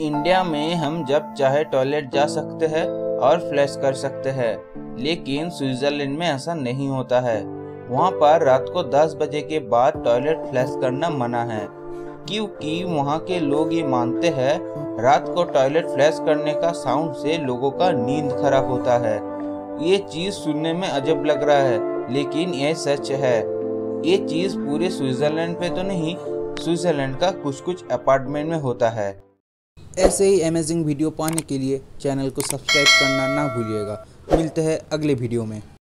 India में हम जब चाहे टॉयलेट जा सकते हैं और फ्लैश कर सकते हैं, लेकिन स्विट्जरलैंड में ऐसा नहीं होता है। वहाँ पर रात को 10 बजे के बाद टॉयलेट फ्लैश करना मना है, क्योंकि वहाँ के लोग ये मानते हैं, रात को टॉयलेट फ्लैश करने का साउंड से लोगों का नींद खराब होता है। ये चीज़ सुनने में अजब लग रहा है, लेकिन ये सच है। ये चीज़ पूरे स्विट्जरलैंड पे तो नहीं, स्विट्जरलैंड का कुछ कुछ अपार्टमेंट में होता है। ऐसे ही अमेजिंग वीडियो पाने के लिए चैनल को सब्सक्राइब करना ना भूलिएगा। मिलते हैं अगले वीडियो में।